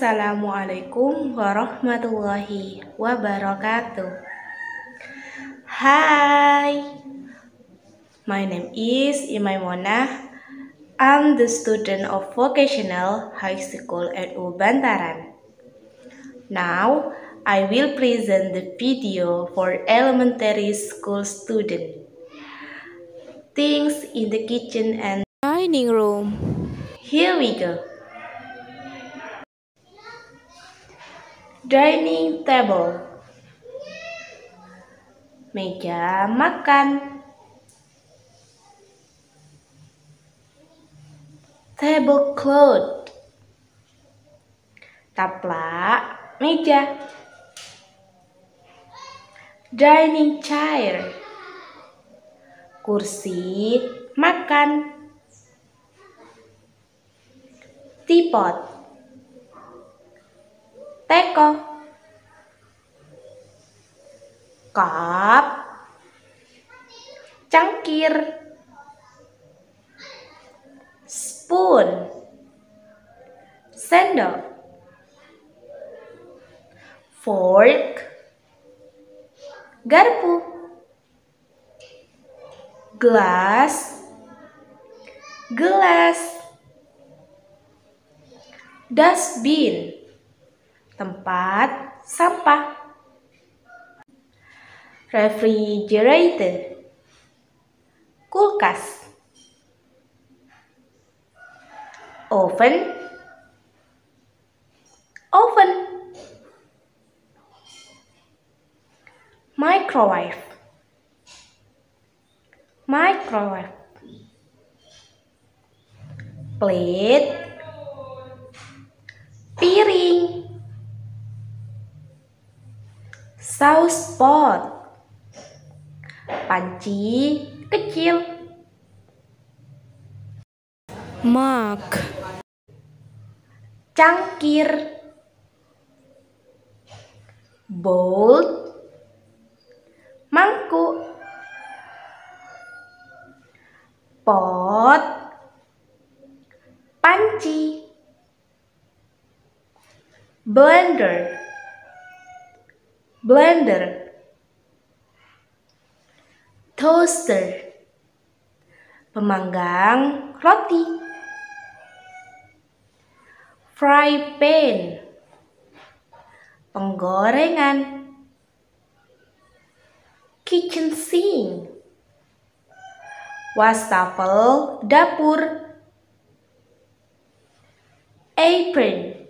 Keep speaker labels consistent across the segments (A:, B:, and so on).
A: Assalamualaikum warahmatullahi wabarakatuh. Hi, my name is Imaimonah. I'm the student of Vocational High School at Ubantaran. Now, I will present the video for elementary school student. Things in the kitchen and
B: dining room.
A: Here we go. Dining table. Meja makan. Tablecloth. Taplak meja. Dining chair. Kursi makan. Teapot teko. Kap. Cangkir. Spoon. Sendok. Fork. Garpu. Gelas gelas dustbin tempat sampah. Refrigerator kulkas. Oven oven. Microwave microwave. Plate piring saus pot, panci kecil,
B: mug,
A: cangkir, bowl, mangkuk, pot, panci, blender blender toaster pemanggang roti fry pan penggorengan kitchen sink wastafel dapur apron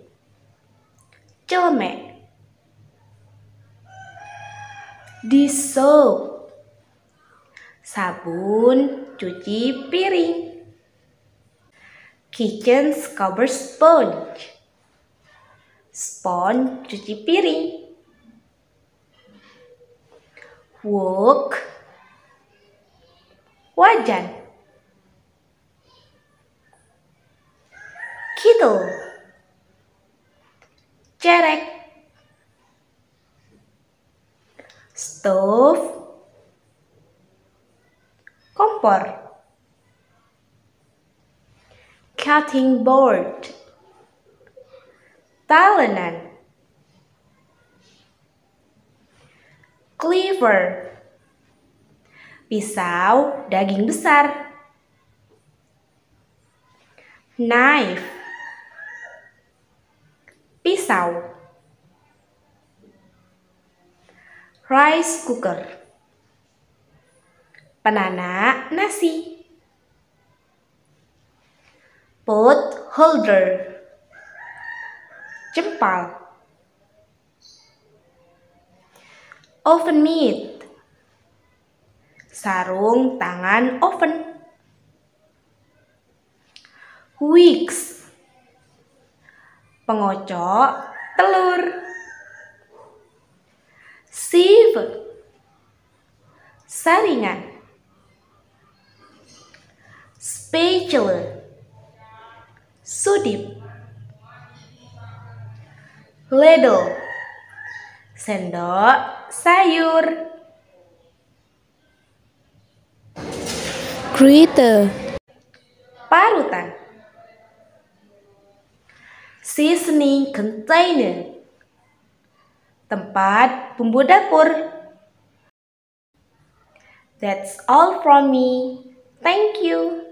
A: celemek di soap sabun cuci piring. Kitchen scrubber sponge. Sponge cuci piring. Wok wajan. Kettle cerek stove, kompor, cutting board, talenan, cleaver, pisau daging besar, knife, pisau. Rice cooker. Penana nasi. Pot holder. Jempal. Oven mitt sarung tangan oven. Wicks pengocok telur sieve saringan spatula sudip ladle sendok sayur
B: grater
A: parutan seasoning container. Tempat bumbu dapur. That's all from me. Thank you.